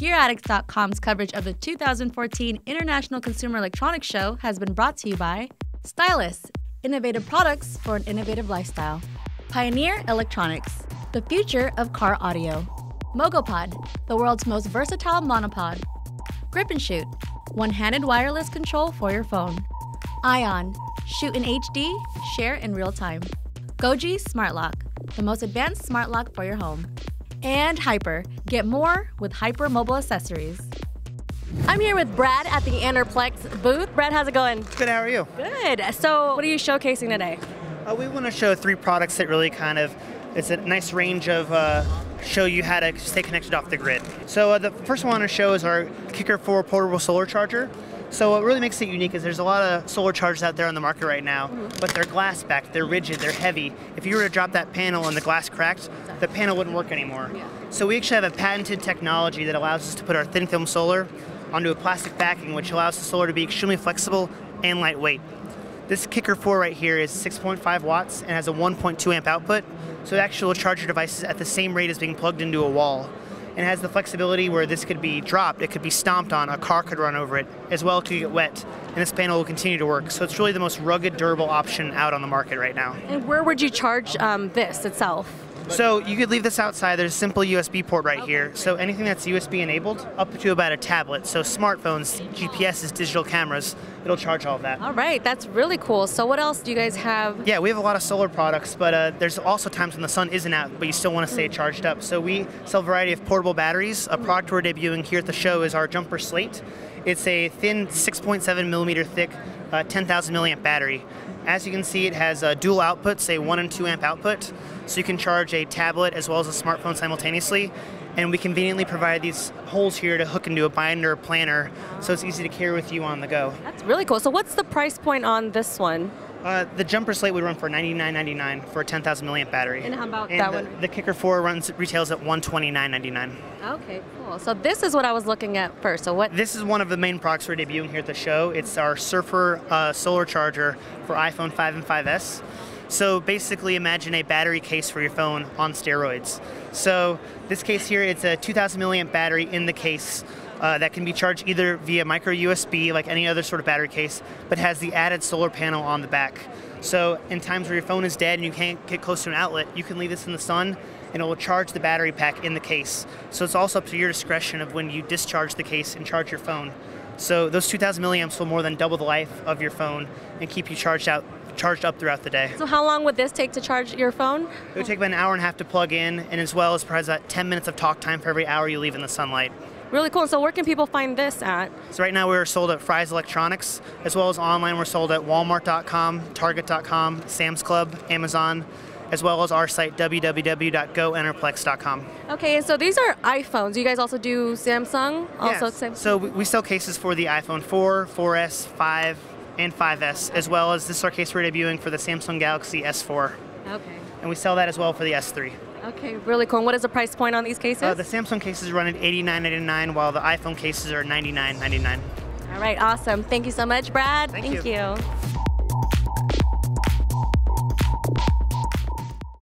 GearAddix.com's coverage of the 2014 International Consumer Electronics Show has been brought to you by Stylus, innovative products for an innovative lifestyle. Pioneer Electronics, the future of car audio. Mogopod, the world's most versatile monopod. Grip and Shoot, one handed wireless control for your phone. Ion, shoot in HD, share in real time. Goji Smart Lock, the most advanced smart lock for your home. And Hyper, get more with Hyper mobile accessories. I'm here with Brad at the Enerplex booth. Brad, how's it going? Good, how are you? Good. So, what are you showcasing today? Uh, we want to show three products that really kind of, it's a nice range of uh, show you how to stay connected off the grid. So uh, the first one I want to show is our KickR 4 portable solar charger. So what really makes it unique is there's a lot of solar chargers out there on the market right now, mm-hmm. but they're glass backed, they're rigid, they're heavy. If you were to drop that panel and the glass cracked, the panel wouldn't work anymore. So we actually have a patented technology that allows us to put our thin film solar onto a plastic backing, which allows the solar to be extremely flexible and lightweight. This KickR 4 right here is 6.5 watts and has a 1.2 amp output, so it the actual charger device is at the same rate as being plugged into a wall and has the flexibility where this could be dropped, it could be stomped on, a car could run over it, as well to get wet, and this panel will continue to work. So it's really the most rugged, durable option out on the market right now. And where would you charge um, this itself? So you could leave this outside. There's a simple USB port right here. So anything that's USB enabled, up to about a tablet. So smartphones, GPSs, digital cameras, it'll charge all of that. All right, that's really cool. So, what else do you guys have? Yeah, we have a lot of solar products, but uh, there's also times when the sun isn't out, but you still want to stay charged up. So we sell a variety of portable batteries. A product we're debuting here at the show is our Jumpr Slate. It's a thin, 6.7 millimeter thick, uh, 10,000 milliamp battery. As you can see, it has a dual outputs, a 1 and 2 amp output, so you can charge a tablet as well as a smartphone simultaneously. And we conveniently provide these holes here to hook into a binder or planner, so it's easy to carry with you on the go. That's really cool. So, what's the price point on this one? Uh, the Jumpr Slate would run for $99.99 for a 10,000 milliamp battery. And how about And that the, one? The KickR 4 runs retails at $129.99. Okay, cool. So, this is what I was looking at first. So, what? This is one of the main products we're debuting here at the show. It's our SurfR uh, solar charger for iPhone 5 and 5S. So basically, imagine a battery case for your phone on steroids. So this case here, it's a 2,000 milliamp battery in the case. Uh, that can be charged either via micro USB, like any other sort of battery case, but has the added solar panel on the back. So, in times where your phone is dead and you can't get close to an outlet, you can leave this in the sun and it will charge the battery pack in the case. So, it's also up to your discretion of when you discharge the case and charge your phone. So, those 2,000 milliamps will more than double the life of your phone and keep you charged out, charged up throughout the day. So, how long would this take to charge your phone? It would take about an hour and a half to plug in, and as well as provides about 10 minutes of talk time for every hour you leave in the sunlight. Really cool. So, where can people find this at? So right now we're sold at Fry's Electronics, as well as online we're sold at Walmart.com, Target.com, Sam's Club, Amazon, as well as our site www.goenerplex.com. Okay, and so these are iPhones. You guys also do Samsung? Also, Yes. Sam- So we we sell cases for the iPhone 4, 4S, 5, and 5S, as well as this is our case we're debuting for the Samsung Galaxy S4, Okay. and we sell that as well for the S3. Okay, really cool. And what is the price point on these cases? Uh, the Samsung cases run at $89.99, while the iPhone cases are $99.99. All right, awesome. Thank you so much, Brad. Thank you. you.